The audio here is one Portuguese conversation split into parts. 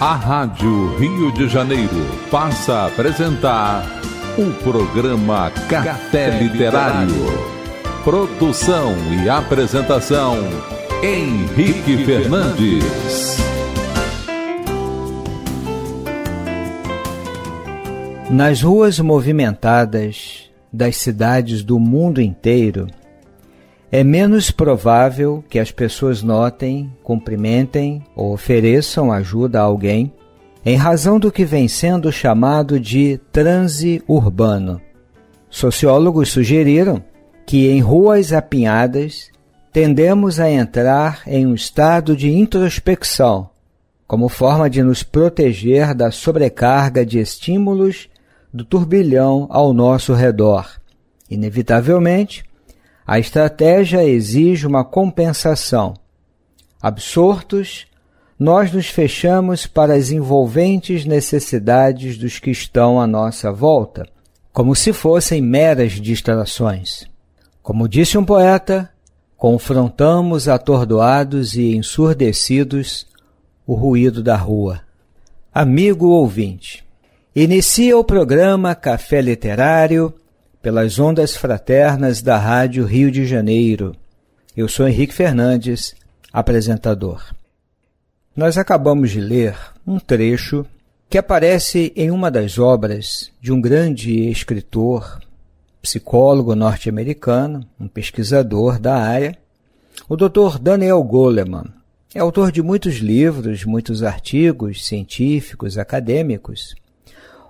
A Rádio Rio de Janeiro passa a apresentar o programa Café Literário. Produção e apresentação Henrique Fernandes. Nas ruas movimentadas das cidades do mundo inteiro, é menos provável que as pessoas notem, cumprimentem ou ofereçam ajuda a alguém em razão do que vem sendo chamado de transe urbano. Sociólogos sugeriram que em ruas apinhadas tendemos a entrar em um estado de introspecção, como forma de nos proteger da sobrecarga de estímulos do turbilhão ao nosso redor. Inevitavelmente, a estratégia exige uma compensação. Absortos, nós nos fechamos para as envolventes necessidades dos que estão à nossa volta, como se fossem meras distrações. Como disse um poeta, confrontamos atordoados e ensurdecidos o ruído da rua. Amigo ouvinte, inicia o programa Café Literário pelas ondas fraternas da Rádio Rio de Janeiro. Eu sou Henrique Fernandes, apresentador. Nós acabamos de ler um trecho que aparece em uma das obras de um grande escritor, psicólogo norte-americano, um pesquisador da área, o Dr. Daniel Goleman. É autor de muitos livros, muitos artigos científicos, acadêmicos,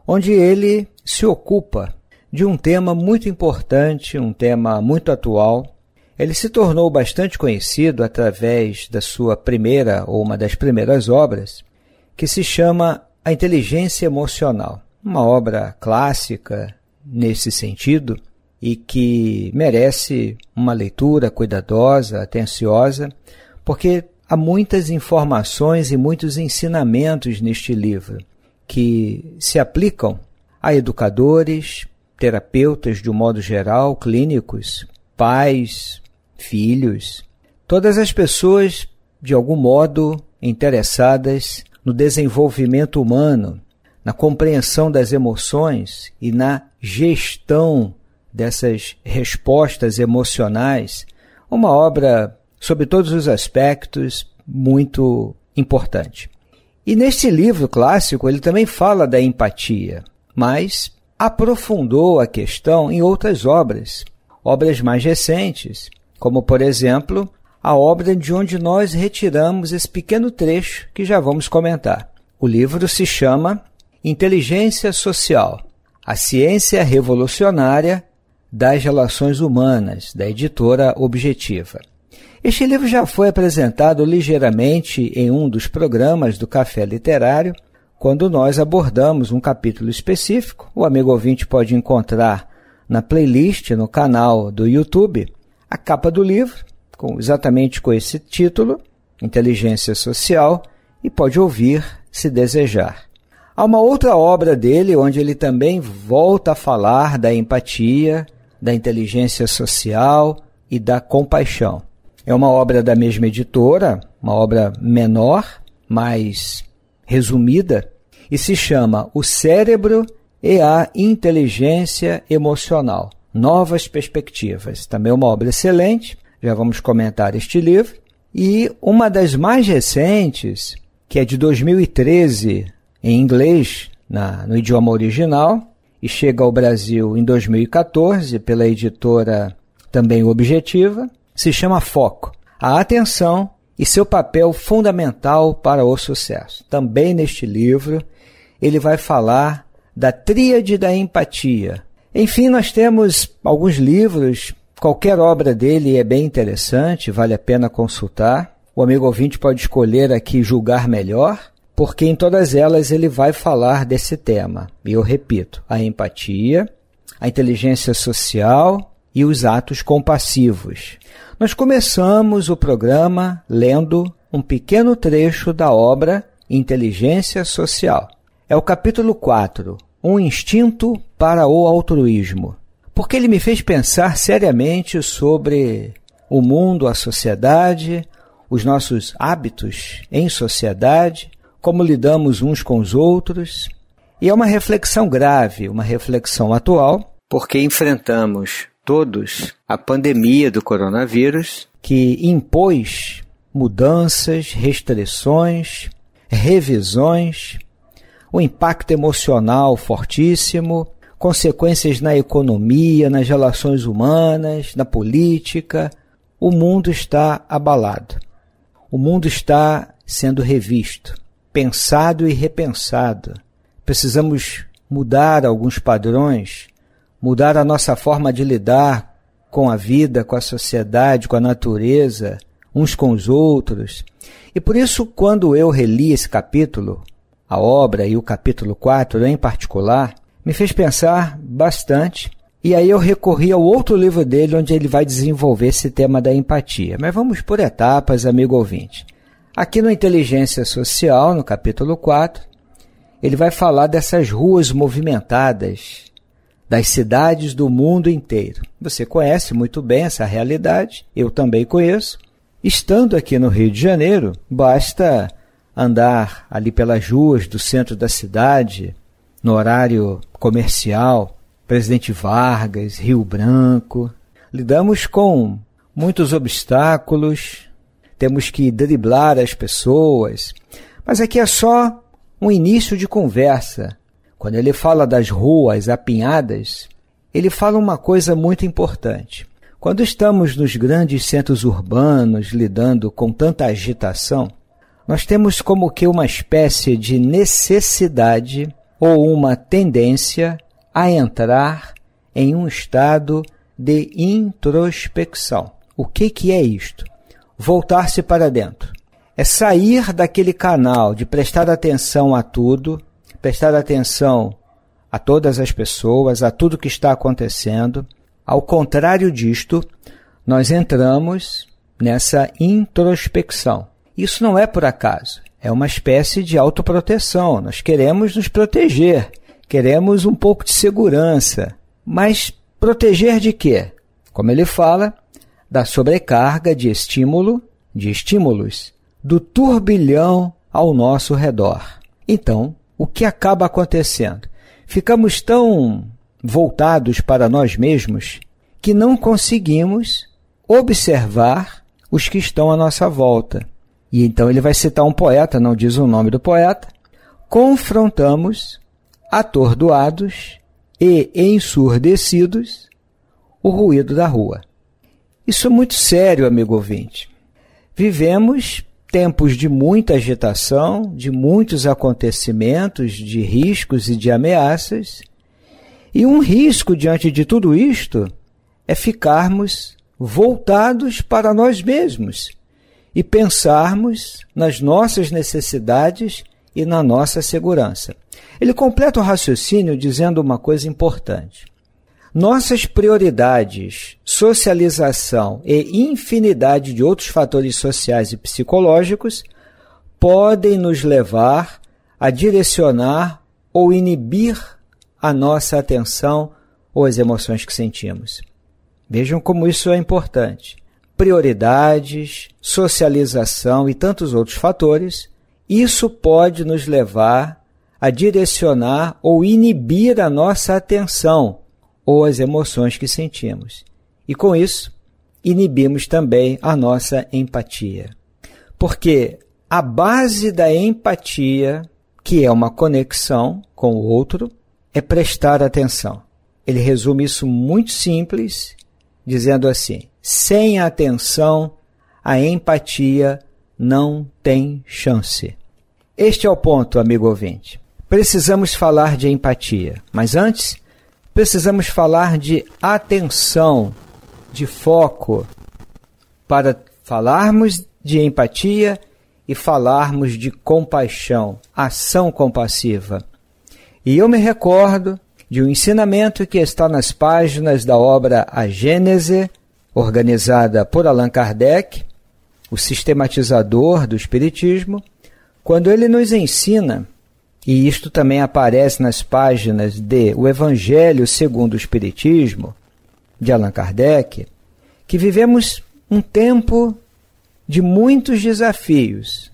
onde ele se ocupa de um tema muito importante, um tema muito atual. Ele se tornou bastante conhecido através da sua primeira ou uma das primeiras obras, que se chama A Inteligência Emocional, uma obra clássica nesse sentido e que merece uma leitura cuidadosa, atenciosa, porque há muitas informações e muitos ensinamentos neste livro que se aplicam a educadores, terapeutas de um modo geral, clínicos, pais, filhos, todas as pessoas de algum modo interessadas no desenvolvimento humano, na compreensão das emoções e na gestão dessas respostas emocionais, uma obra, sob todos os aspectos, muito importante. E neste livro clássico ele também fala da empatia, mas aprofundou a questão em outras obras, obras mais recentes, como, por exemplo, a obra de onde nós retiramos esse pequeno trecho que já vamos comentar. O livro se chama Inteligência Social A Ciência Revolucionária das Relações Humanas, da editora Objetiva. Este livro já foi apresentado ligeiramente em um dos programas do Café Literário quando nós abordamos um capítulo específico. O amigo ouvinte pode encontrar na playlist no canal do YouTube a capa do livro, com, exatamente com esse título, Inteligência Social, e pode ouvir se desejar. Há uma outra obra dele onde ele também volta a falar da empatia, da inteligência social e da compaixão. É uma obra da mesma editora, uma obra menor, mais resumida e se chama O Cérebro e a Inteligência Emocional. Novas Perspectivas. Também uma obra excelente, já vamos comentar este livro. E uma das mais recentes, que é de 2013, em inglês, na, no idioma original, e chega ao Brasil em 2014 pela editora também Objetiva, se chama Foco. A atenção e seu papel fundamental para o sucesso. Também neste livro, ele vai falar da tríade da empatia. Enfim, nós temos alguns livros, qualquer obra dele é bem interessante, vale a pena consultar. O amigo ouvinte pode escolher aqui julgar melhor, porque em todas elas ele vai falar desse tema. E eu repito: a empatia, a inteligência social e os atos compassivos. Nós começamos o programa lendo um pequeno trecho da obra Inteligência Social. É o capítulo 4, Um Instinto para o Altruísmo. Porque ele me fez pensar seriamente sobre o mundo, a sociedade, os nossos hábitos em sociedade, como lidamos uns com os outros. E é uma reflexão grave, uma reflexão atual, porque enfrentamos todos a pandemia do coronavírus, que impôs mudanças, restrições, revisões, o impacto emocional fortíssimo, consequências na economia, nas relações humanas, na política. O mundo está abalado. O mundo está sendo revisto, pensado e repensado. Precisamos mudar alguns padrões, mudar a nossa forma de lidar com a vida, com a sociedade, com a natureza, uns com os outros. E por isso, quando eu reli esse capítulo, a obra e o capítulo 4 em particular, me fez pensar bastante. E aí eu recorri ao outro livro dele, onde ele vai desenvolver esse tema da empatia. Mas vamos por etapas, amigo ouvinte. Aqui no Inteligência Social, no capítulo 4, ele vai falar dessas ruas movimentadas das cidades do mundo inteiro. Você conhece muito bem essa realidade, eu também conheço. Estando aqui no Rio de Janeiro, basta andar ali pelas ruas do centro da cidade, no horário comercial, Presidente Vargas, Rio Branco. Lidamos com muitos obstáculos, temos que driblar as pessoas, mas aqui é só um início de conversa. Quando ele fala das ruas apinhadas, ele fala uma coisa muito importante. Quando estamos nos grandes centros urbanos lidando com tanta agitação, nós temos como que uma espécie de necessidade ou uma tendência a entrar em um estado de introspecção. O que, que é isto? Voltar-se para dentro. É sair daquele canal de prestar atenção a tudo, prestar atenção a todas as pessoas, a tudo que está acontecendo, ao contrário disto, nós entramos nessa introspecção. Isso não é por acaso, é uma espécie de autoproteção. Nós queremos nos proteger, queremos um pouco de segurança. Mas proteger de quê? Como ele fala, da sobrecarga de estímulo, de estímulos, do turbilhão ao nosso redor. Então, o que acaba acontecendo? Ficamos tão voltados para nós mesmos que não conseguimos observar os que estão à nossa volta. E então ele vai citar um poeta, não diz o nome do poeta. Confrontamos, atordoados e ensurdecidos, o ruído da rua. Isso é muito sério, amigo ouvinte. Vivemos tempos de muita agitação, de muitos acontecimentos, de riscos e de ameaças, e um risco diante de tudo isto é ficarmos voltados para nós mesmos e pensarmos nas nossas necessidades e na nossa segurança. Ele completa o raciocínio dizendo uma coisa importante. Nossas prioridades, socialização e infinidade de outros fatores sociais e psicológicos podem nos levar a direcionar ou inibir a nossa atenção ou as emoções que sentimos. Vejam como isso é importante. Prioridades, socialização e tantos outros fatores, isso pode nos levar a direcionar ou inibir a nossa atenção ou as emoções que sentimos. E com isso, inibimos também a nossa empatia. Porque a base da empatia, que é uma conexão com o outro, é prestar atenção. Ele resume isso muito simples, dizendo assim: sem atenção, a empatia não tem chance. Este é o ponto, amigo ouvinte. Precisamos falar de empatia, mas antes, precisamos falar de atenção, de foco, para falarmos de empatia e falarmos de compaixão, ação compassiva. E eu me recordo de um ensinamento que está nas páginas da obra A Gênese, organizada por Allan Kardec, o sistematizador do Espiritismo, quando ele nos ensina, e isto também aparece nas páginas de O Evangelho segundo o Espiritismo, de Allan Kardec, que vivemos um tempo de muitos desafios,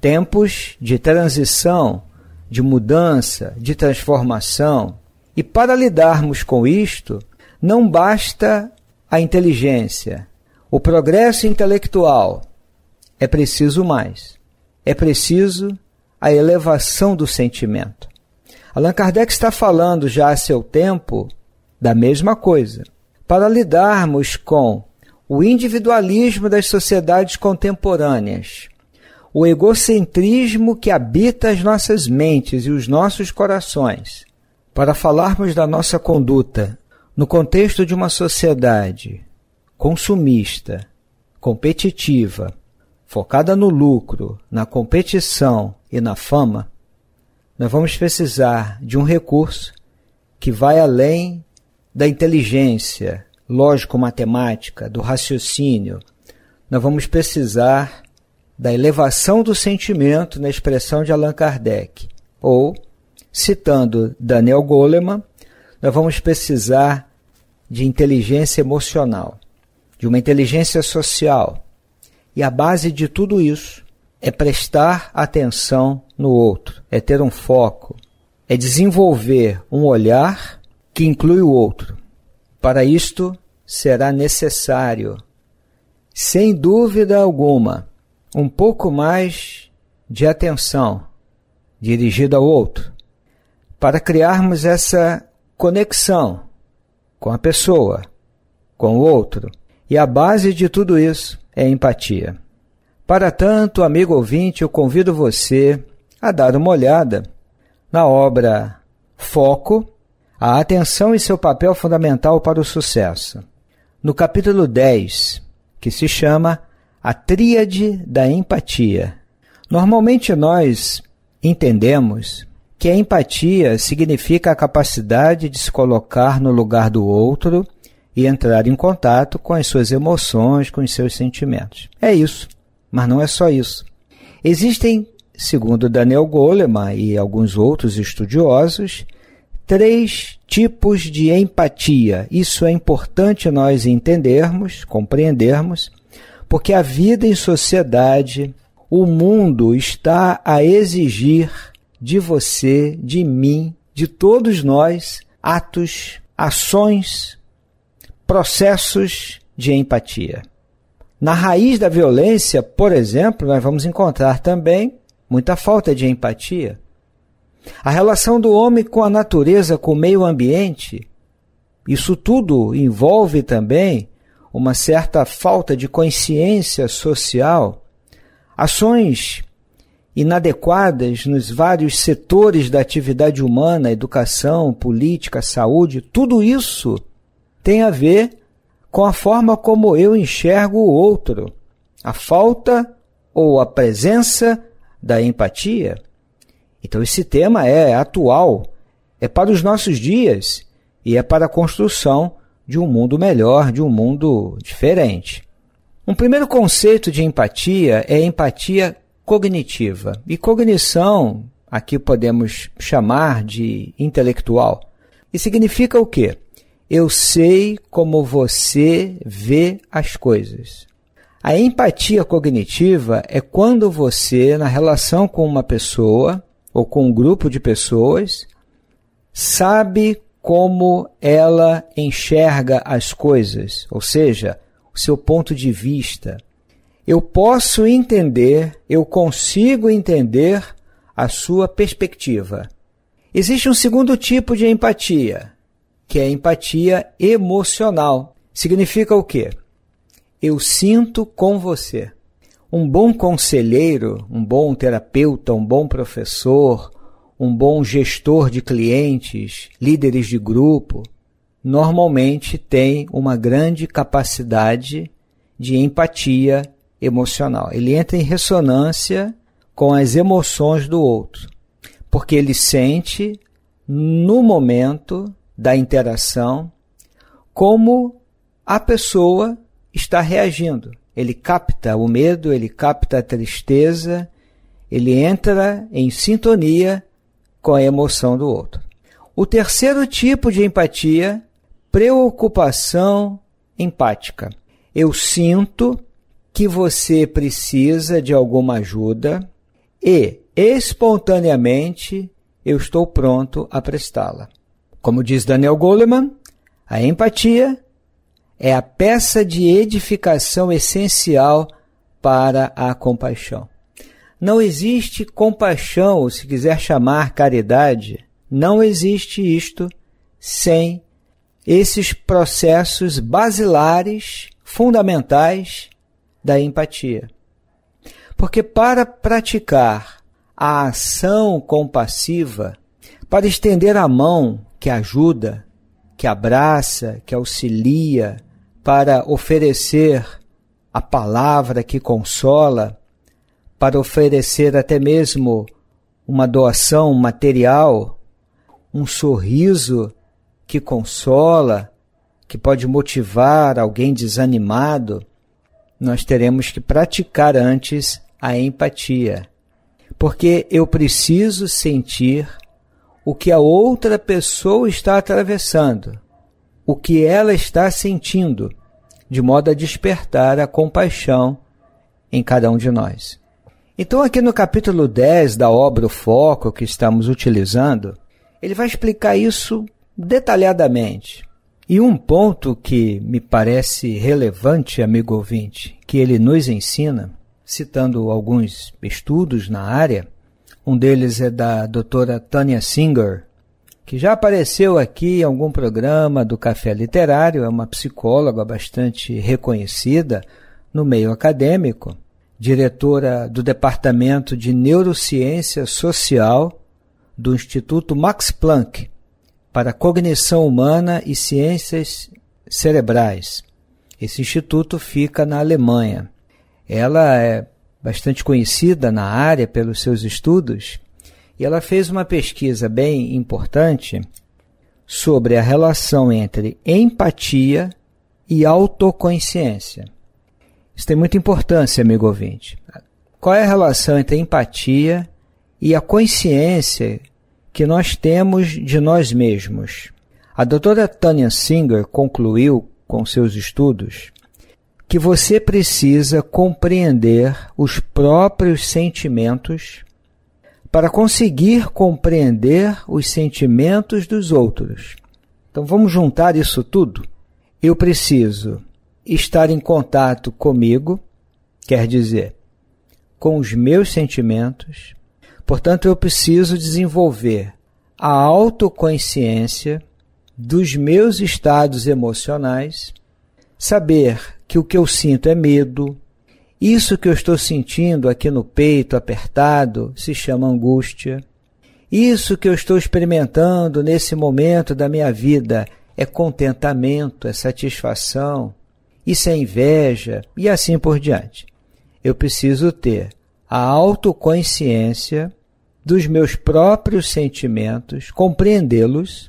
tempos de transição, de mudança, de transformação. E para lidarmos com isto, não basta a inteligência, o progresso intelectual. É preciso mais. É preciso a elevação do sentimento. Allan Kardec está falando já a seu tempo da mesma coisa. Para lidarmos com o individualismo das sociedades contemporâneas, o egocentrismo que habita as nossas mentes e os nossos corações, para falarmos da nossa conduta no contexto de uma sociedade consumista, competitiva, focada no lucro, na competição e na fama, nós vamos precisar de um recurso que vai além da inteligência lógico-matemática, do raciocínio. Nós vamos precisar da elevação do sentimento na expressão de Allan Kardec. Ou, citando Daniel Goleman, nós vamos precisar de inteligência emocional, de uma inteligência social. E a base de tudo isso é prestar atenção no outro, é ter um foco, é desenvolver um olhar que inclui o outro. Para isto será necessário, sem dúvida alguma, um pouco mais de atenção dirigida ao outro, para criarmos essa conexão com a pessoa, com o outro. E a base de tudo isso é empatia. Para tanto, amigo ouvinte, eu convido você a dar uma olhada na obra Foco, a atenção e seu papel fundamental para o sucesso. No capítulo 10, que se chama A Tríade da Empatia. Normalmente nós entendemos que a empatia significa a capacidade de se colocar no lugar do outro e entrar em contato com as suas emoções, com os seus sentimentos. É isso. Mas não é só isso. Existem, segundo Daniel Goleman e alguns outros estudiosos, três tipos de empatia. Isso é importante nós entendermos, compreendermos, porque a vida em sociedade, o mundo está a exigir de você, de mim, de todos nós, atos, ações, processos de empatia. Na raiz da violência, por exemplo, nós vamos encontrar também muita falta de empatia. A relação do homem com a natureza, com o meio ambiente, isso tudo envolve também uma certa falta de consciência social, ações inadequadas nos vários setores da atividade humana, educação, política, saúde, tudo isso tem a ver com a forma como eu enxergo o outro, a falta ou a presença da empatia. Então, esse tema é atual, é para os nossos dias e é para a construção de um mundo melhor, de um mundo diferente. Um primeiro conceito de empatia é empatia cognitiva. E cognição, aqui podemos chamar de intelectual. E significa o quê? Eu sei como você vê as coisas. A empatia cognitiva é quando você, na relação com uma pessoa ou com um grupo de pessoas, sabe como ela enxerga as coisas, ou seja, o seu ponto de vista. Eu posso entender, eu consigo entender a sua perspectiva. Existe um segundo tipo de empatia, que é empatia emocional. Significa o quê? Eu sinto com você. Um bom conselheiro, um bom terapeuta, um bom professor, um bom gestor de clientes, líderes de grupo, normalmente tem uma grande capacidade de empatia emocional. Ele entra em ressonância com as emoções do outro, porque ele sente no momento da interação, como a pessoa está reagindo. Ele capta o medo, ele capta a tristeza, ele entra em sintonia com a emoção do outro. O terceiro tipo de empatia, preocupação empática. Eu sinto que você precisa de alguma ajuda, e espontaneamente eu estou pronto a prestá-la. Como diz Daniel Goleman, a empatia é a peça de edificação essencial para a compaixão. Não existe compaixão, ou se quiser chamar caridade, não existe isto sem esses processos basilares, fundamentais da empatia. Porque para praticar a ação compassiva, para estender a mão que ajuda, que abraça, que auxilia, para oferecer a palavra que consola, para oferecer até mesmo uma doação material, um sorriso que consola, que pode motivar alguém desanimado, nós teremos que praticar antes a empatia. Porque eu preciso sentir o que a outra pessoa está atravessando, o que ela está sentindo, de modo a despertar a compaixão em cada um de nós. Então, aqui no capítulo 10 da obra O Foco que estamos utilizando, ele vai explicar isso detalhadamente. E um ponto que me parece relevante, amigo ouvinte, que ele nos ensina, citando alguns estudos na área, um deles é da doutora Tanya Singer, que já apareceu aqui em algum programa do Café Literário, é uma psicóloga bastante reconhecida no meio acadêmico, diretora do Departamento de Neurociência Social do Instituto Max Planck para Cognição Humana e Ciências Cerebrais. Esse instituto fica na Alemanha. Ela é bastante conhecida na área pelos seus estudos e ela fez uma pesquisa bem importante sobre a relação entre empatia e autoconsciência. Isso tem muita importância, amigo ouvinte. Qual é a relação entre a empatia e a consciência que nós temos de nós mesmos? A doutora Tanya Singer concluiu com seus estudos que você precisa compreender os próprios sentimentos para conseguir compreender os sentimentos dos outros. Então vamos juntar isso tudo? Eu preciso estar em contato comigo, quer dizer, com os meus sentimentos. Portanto, eu preciso desenvolver a autoconsciência dos meus estados emocionais, saber que o que eu sinto é medo. Isso que eu estou sentindo aqui no peito apertado se chama angústia. Isso que eu estou experimentando nesse momento da minha vida é contentamento, é satisfação, isso é inveja e assim por diante. Eu preciso ter a autoconsciência dos meus próprios sentimentos, compreendê-los,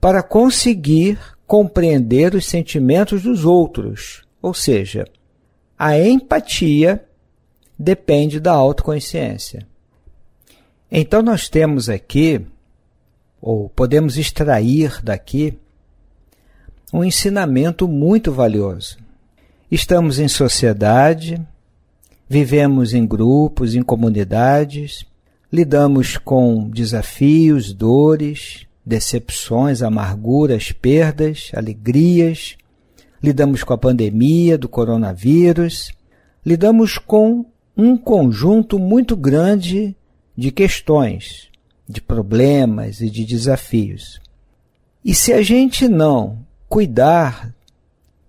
para conseguir compreender os sentimentos dos outros ou seja, a empatia depende da autoconsciência. Então nós temos aqui, ou podemos extrair daqui, um ensinamento muito valioso. Estamos em sociedade, vivemos em grupos, em comunidades, lidamos com desafios, dores, decepções, amarguras, perdas, alegrias, lidamos com a pandemia do coronavírus, lidamos com um conjunto muito grande de questões, de problemas e de desafios. E se a gente não cuidar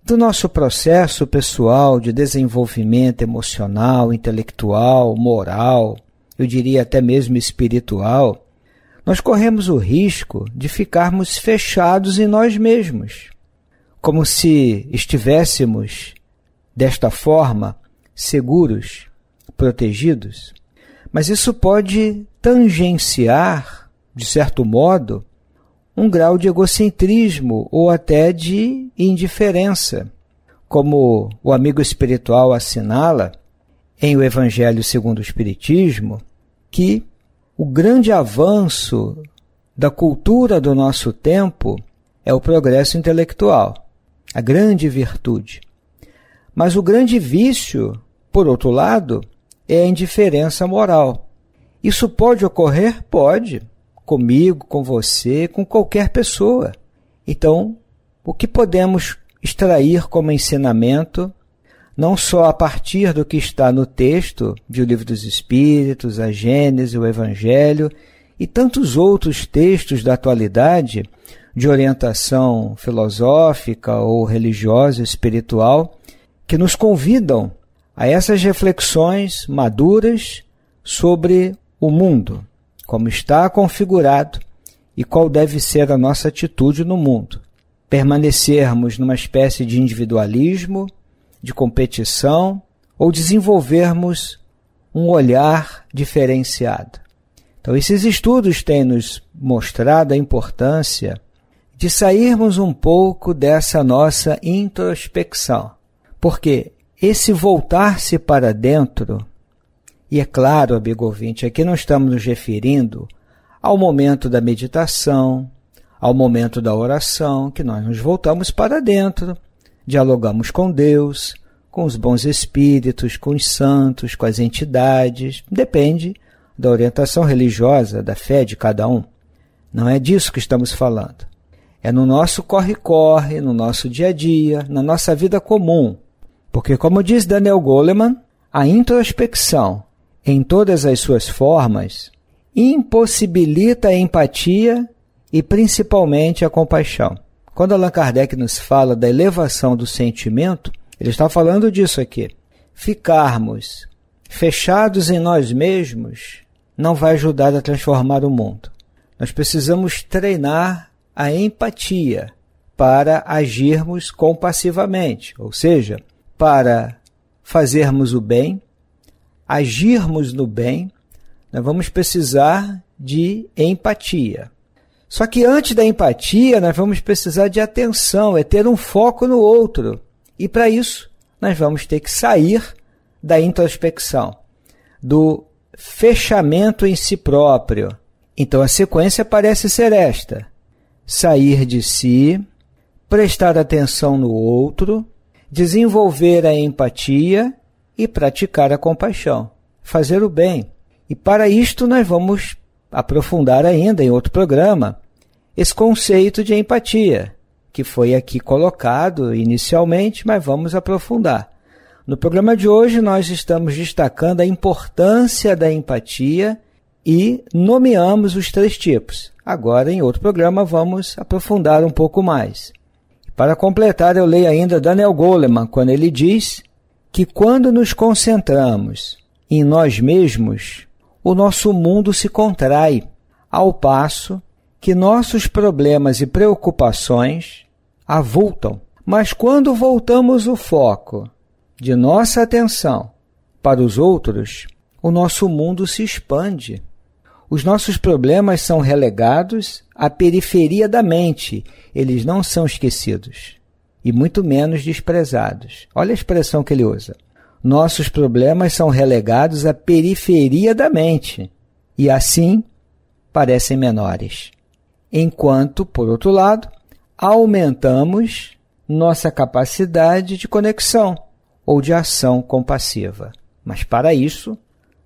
do nosso processo pessoal de desenvolvimento emocional, intelectual, moral, eu diria até mesmo espiritual, nós corremos o risco de ficarmos fechados em nós mesmos como se estivéssemos, desta forma, seguros, protegidos. Mas isso pode tangenciar, de certo modo, um grau de egocentrismo ou até de indiferença, como o amigo espiritual assinala em O Evangelho segundo o Espiritismo, que o grande avanço da cultura do nosso tempo é o progresso intelectual a grande virtude. Mas o grande vício, por outro lado, é a indiferença moral. Isso pode ocorrer? Pode. Comigo, com você, com qualquer pessoa. Então, o que podemos extrair como ensinamento, não só a partir do que está no texto de O Livro dos Espíritos, a Gênese, o Evangelho e tantos outros textos da atualidade de orientação filosófica ou religiosa, espiritual, que nos convidam a essas reflexões maduras sobre o mundo, como está configurado e qual deve ser a nossa atitude no mundo. Permanecermos numa espécie de individualismo, de competição ou desenvolvermos um olhar diferenciado. Então, esses estudos têm nos mostrado a importância de sairmos um pouco dessa nossa introspecção. Porque esse voltar-se para dentro, e é claro, amigo ouvinte, aqui não estamos nos referindo ao momento da meditação, ao momento da oração, que nós nos voltamos para dentro, dialogamos com Deus, com os bons espíritos, com os santos, com as entidades, depende da orientação religiosa, da fé de cada um. Não é disso que estamos falando. É no nosso corre-corre, no nosso dia a dia, na nossa vida comum. Porque, como diz Daniel Goleman, a introspecção, em todas as suas formas, impossibilita a empatia e principalmente a compaixão. Quando Allan Kardec nos fala da elevação do sentimento, ele está falando disso aqui. Ficarmos fechados em nós mesmos não vai ajudar a transformar o mundo. Nós precisamos treinar a empatia para agirmos compassivamente, ou seja, para fazermos o bem, agirmos no bem, nós vamos precisar de empatia. Só que antes da empatia, nós vamos precisar de atenção, é ter um foco no outro. E para isso, nós vamos ter que sair da introspecção, do fechamento em si próprio. Então a sequência parece ser esta: sair de si, prestar atenção no outro, desenvolver a empatia e praticar a compaixão, fazer o bem. E para isto nós vamos aprofundar ainda em outro programa esse conceito de empatia, que foi aqui colocado inicialmente, mas vamos aprofundar. No programa de hoje, nós estamos destacando a importância da empatia e nomeamos os três tipos. Agora, em outro programa, vamos aprofundar um pouco mais. Para completar, eu leio ainda Daniel Goleman, quando ele diz que quando nos concentramos em nós mesmos, o nosso mundo se contrai, ao passo que nossos problemas e preocupações avultam. Mas quando voltamos o foco de nossa atenção para os outros, o nosso mundo se expande. Os nossos problemas são relegados à periferia da mente, eles não são esquecidos e muito menos desprezados. Olha a expressão que ele usa. Nossos problemas são relegados à periferia da mente e assim parecem menores. Enquanto, por outro lado, aumentamos nossa capacidade de conexão ou de ação compassiva. Mas para isso,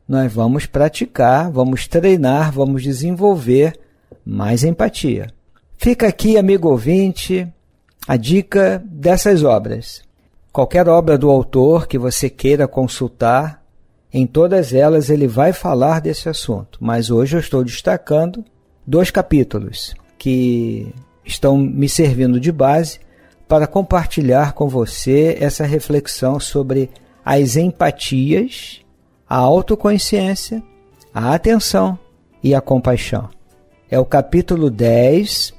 nós vamos praticar, vamos treinar, vamos desenvolver mais empatia. Fica aqui, amigo ouvinte, a dica dessas obras. Qualquer obra do autor que você queira consultar, em todas elas ele vai falar desse assunto, mas hoje eu estou destacando dois capítulos que estão me servindo de base para compartilhar com você essa reflexão sobre as empatias, a autoconsciência, a atenção e a compaixão. É o capítulo 10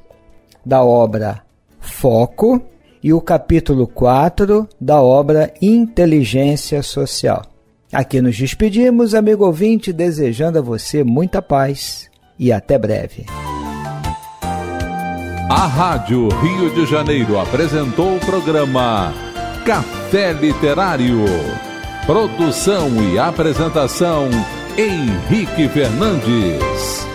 da obra Foco e o capítulo 4 da obra Inteligência Social. Aqui nos despedimos, amigo ouvinte, desejando a você muita paz e até breve. A Rádio Rio de Janeiro apresentou o programa Café Literário. Produção e apresentação Henrique Fernandes.